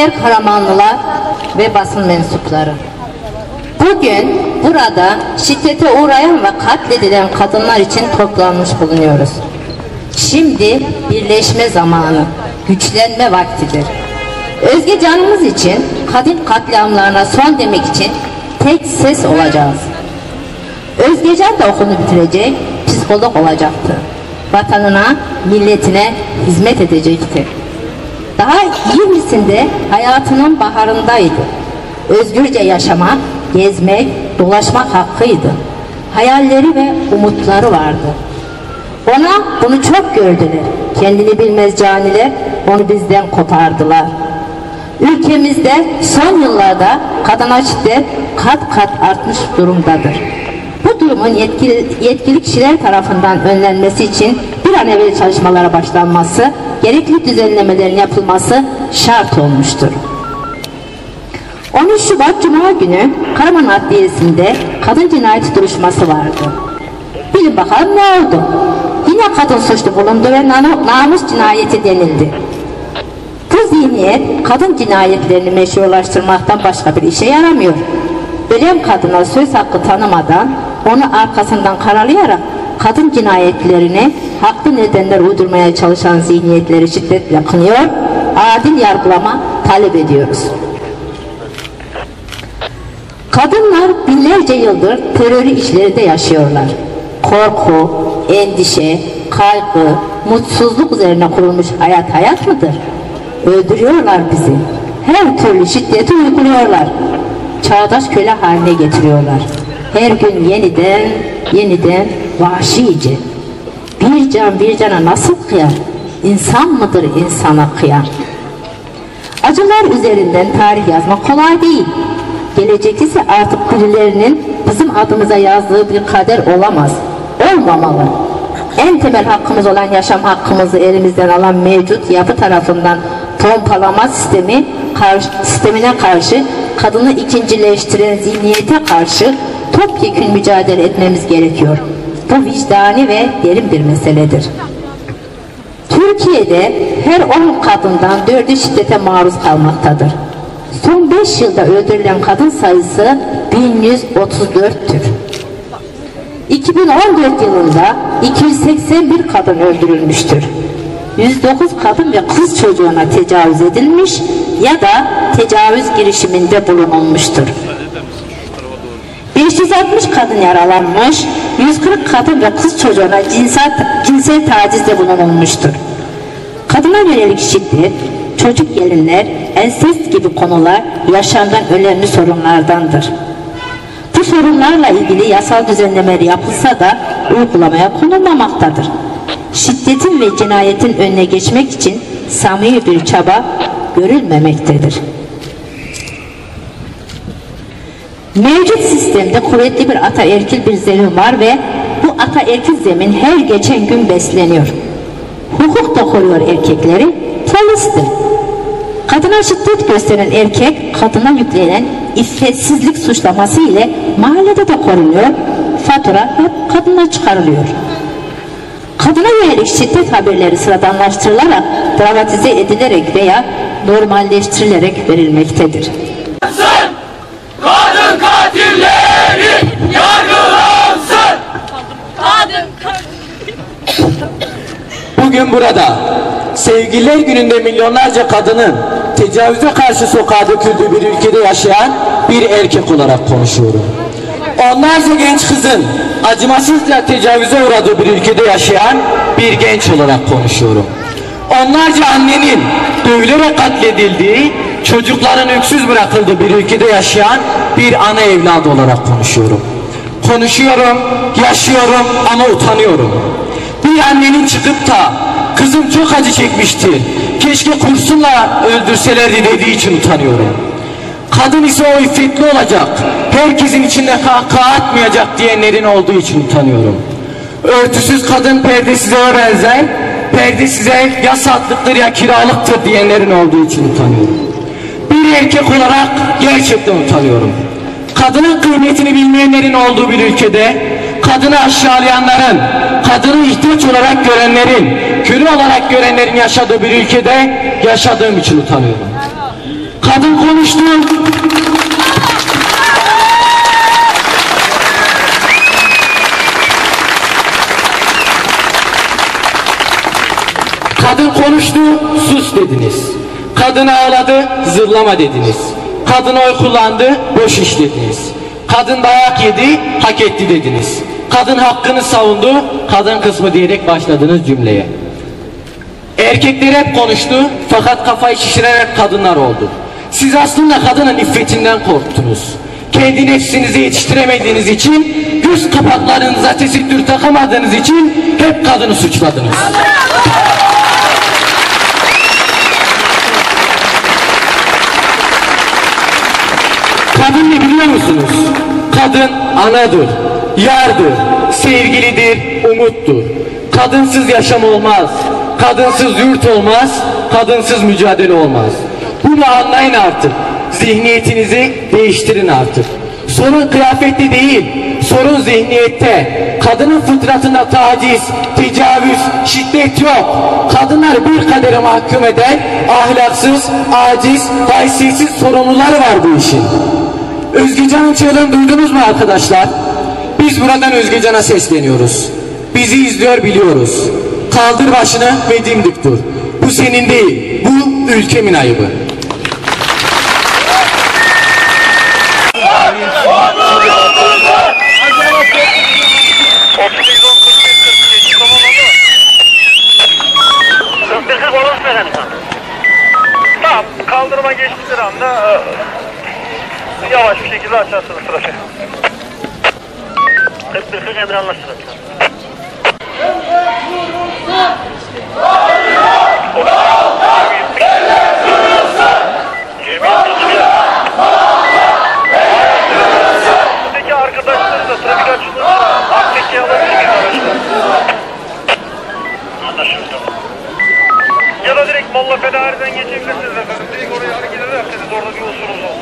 saygıdeğer Karamanlılar ve basın mensupları. Bugün burada şiddete uğrayan ve katledilen kadınlar için toplanmış bulunuyoruz. Şimdi birleşme zamanı, güçlenme vaktidir. Özge canımız için, kadın katliamlarına son demek için tek ses olacağız. Özgecan da okulunu bitirecek, psikolog olacaktı. Vatanına, milletine hizmet edecekti. Daha 20'sinde hayatının baharındaydı. Özgürce yaşamak, gezmek, dolaşmak hakkıydı. Hayalleri ve umutları vardı. Ona bunu çok gördüler. Kendini bilmez caniler onu bizden kopardılar. Ülkemizde son yıllarda kadına şiddet kat kat artmış durumdadır. Bu durumun yetkili, yetkili kişiler tarafından önlenmesi için bir an evvel çalışmalara başlanması, gerekli düzenlemelerin yapılması şart olmuştur. 13 Şubat Cuma günü Karaman Adliyesi'nde kadın cinayeti duruşması vardı. Bilin bakalım ne oldu? Yine kadın suçlu bulundu ve namus cinayeti denildi. Bu zihniyet kadın cinayetlerini meşrulaştırmaktan başka bir işe yaramıyor. Ölen kadına söz hakkı tanımadan onu arkasından karalayarak kadın cinayetlerini haklı nedenler uydurmaya çalışan zihniyetleri şiddetle kınıyor, adil yargılama talep ediyoruz. Kadınlar binlerce yıldır terörü içlerinde yaşıyorlar. Korku, endişe, kaygı, mutsuzluk üzerine kurulmuş hayat hayat mıdır? Öldürüyorlar bizi. Her türlü şiddeti uyguluyorlar. Çağdaş köle haline getiriyorlar. Her gün yeniden, yeniden vahşice. Bir can bir cana nasıl kıyar? İnsan mıdır insana kıyan? Acılar üzerinden tarih yazmak kolay değil. Gelecek ise artık birilerinin bizim adımıza yazdığı bir kader olamaz. Olmamalı. En temel hakkımız olan yaşam hakkımızı elimizden alan mevcut yapı tarafından pompalama sistemi karşı, sistemine karşı kadını ikincileştiren zihniyete karşı topyekün mücadele etmemiz gerekiyor. Bu vicdani ve derin bir meseledir. Türkiye'de her 10 kadından 4'ü şiddete maruz kalmaktadır. Son 5 yılda öldürülen kadın sayısı 1134'tür. 2014 yılında 281 kadın öldürülmüştür. 109 kadın ve kız çocuğuna tecavüz edilmiş ya da tecavüz girişiminde bulunulmuştur. 560 kadın yaralanmış, 140 kadın ve kız çocuğuna cinsel, cinsel tacizde bulunulmuştur. Kadına yönelik şiddet, çocuk gelinler, ensest gibi konular yaşamdan önemli sorunlardandır. Bu sorunlarla ilgili yasal düzenlemeler yapılsa da uygulamaya konulmamaktadır. Şiddetin ve cinayetin önüne geçmek için samimi bir çaba görülmemektedir. Mevcut sistemde kuvvetli bir ataerkil bir zemin var ve bu ataerkil zemin her geçen gün besleniyor. Hukuk da koruyor erkekleri, polistir. Kadına şiddet gösteren erkek, kadına yüklenen iffetsizlik suçlaması ile mahallede de korunuyor, fatura hep kadına çıkarılıyor. Kadına yönelik şiddet haberleri sıradanlaştırılarak, dramatize edilerek veya normalleştirilerek verilmektedir. Kadın katilleri yargılansın. Kadın Bugün burada Sevgililer Günü'nde milyonlarca kadının tecavüze karşı sokağa döküldüğü bir ülkede yaşayan bir erkek olarak konuşuyorum. Onlarca genç kızın acımasızca tecavüze uğradığı bir ülkede yaşayan bir genç olarak konuşuyorum. Onlarca annenin dövülerek katledildiği, çocukların öksüz bırakıldığı bir ülkede yaşayan bir ana evladı olarak konuşuyorum. Konuşuyorum, yaşıyorum ama utanıyorum. Bir annenin çıkıp da kızım çok acı çekmişti. Keşke kurşunla öldürselerdi dediği için utanıyorum. Kadın ise o iffetli olacak. Herkesin içinde kahkaha atmayacak diyenlerin olduğu için utanıyorum. Örtüsüz kadın perdesize benzer, perde size ya satlıktır ya kiralıktır diyenlerin olduğu için utanıyorum. Bir erkek olarak gerçekten utanıyorum. Kadının kıymetini bilmeyenlerin olduğu bir ülkede, kadını aşağılayanların, kadını ihtiyaç olarak görenlerin, köle olarak görenlerin yaşadığı bir ülkede yaşadığım için utanıyorum. Kadın konuştu. Kadın konuştu, sus dediniz. Kadın ağladı, zırlama dediniz. Kadın oy kullandı, boş iş dediniz. Kadın dayak yedi, hak etti dediniz. Kadın hakkını savundu, kadın kısmı diyerek başladınız cümleye. Erkekler hep konuştu fakat kafayı şişirerek kadınlar oldu. Siz aslında kadının iffetinden korktunuz. Kendi nefsinizi yetiştiremediğiniz için, göz kapaklarınıza tesettür takamadığınız için hep kadını suçladınız. Kadın ne biliyor musunuz? Kadın anadır, yardır, sevgilidir, umuttur. Kadınsız yaşam olmaz, kadınsız yurt olmaz, kadınsız mücadele olmaz. Bunu anlayın artık. Zihniyetinizi değiştirin artık. Sorun kıyafette değil, sorun zihniyette. Kadının fıtratında taciz, tecavüz, şiddet yok. Kadınlar bir kadere mahkum eden ahlaksız, aciz, haysiyetsiz sorumlular var bu işin. Özgecan'ın çığlığını duydunuz mu arkadaşlar? Biz buradan Özgecan'a sesleniyoruz. Bizi izliyor biliyoruz. Kaldır başını ve dimdik dur. Bu senin değil, bu ülkemin ayıbı. Tamam kaldırıma geçtikleri anda e, yavaş bir şekilde açarsınız trafiği. 41 40 emir anlaşılır. Arkadaşları da trafik açılırsa Akteki'ye alabilir arkadaşlar. Anlaşıldı. Ya da direkt Molla Fedari'den geçebilirsiniz efendim. Direkt oraya hareket ederseniz orada bir usulümüz olur.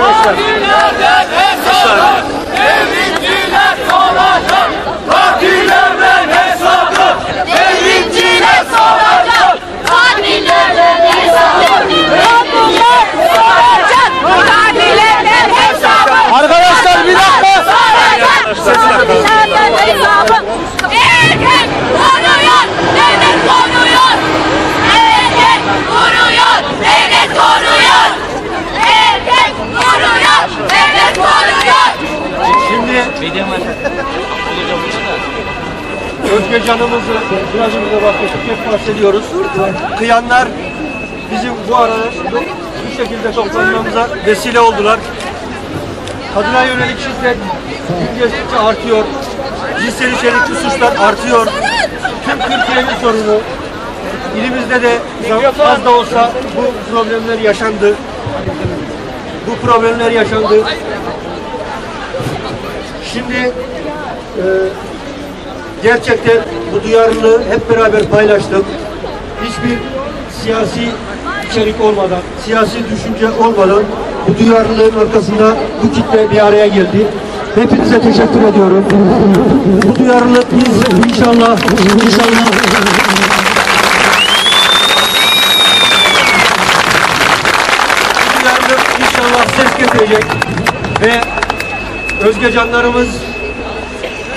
Arkadaşlar. Devletçiler soracak, partilerden hesabı. Devletçiler soracak, partilerden hesabı. Devletçiler soracak, partilerden hesabı. Arkadaşlar bir dakika. Partilerden hesabı. Erkek koruyor, devlet koruyor. Erkek koruyor, devlet koruyor. Erkek koruyor, devlet koruyor. Şimdi Özge canımızı biraz önce bahsettik, hep bahsediyoruz. Kıyanlar bizim bu arada bu şekilde toplanmamıza vesile oldular. Kadına yönelik şiddet gün geçtikçe artıyor. Cinsel içerikli suçlar artıyor. Tüm Türkiye'nin sorunu. İlimizde de az da olsa bu problemler yaşandı. Bu problemler yaşandı. Şimdi e, gerçekten bu duyarlılığı hep beraber paylaştık. Hiçbir siyasi içerik olmadan, siyasi düşünce olmadan bu duyarlılığın arkasında bu kitle bir araya geldi. Hepinize teşekkür ediyorum. Bu duyarlılık biz inşallah inşallah inşallah ses getirecek ve Özge canlarımız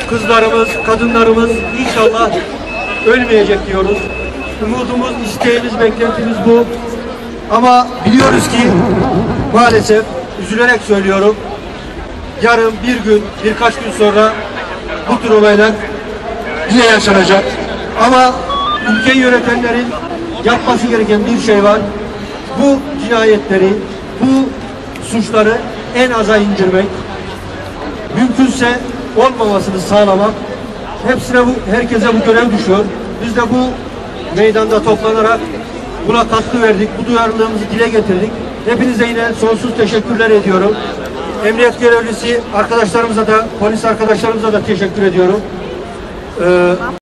kızlarımız, kadınlarımız inşallah ölmeyecek diyoruz. Umudumuz, isteğimiz, beklentimiz bu. Ama biliyoruz ki maalesef üzülerek söylüyorum. Yarın bir gün, birkaç gün sonra bu tür olaylar yine yaşanacak. Ama ülkeyi yönetenlerin yapması gereken bir şey var. Bu cinayetleri, bu suçları en aza indirmek mümkünse olmamasını sağlamak. Hepsine bu, herkese bu görev düşüyor. Biz de bu meydanda toplanarak buna katkı verdik. Bu duyarlılığımızı dile getirdik. Hepinize yine sonsuz teşekkürler ediyorum. Emniyet görevlisi arkadaşlarımıza da, polis arkadaşlarımıza da teşekkür ediyorum. Ee,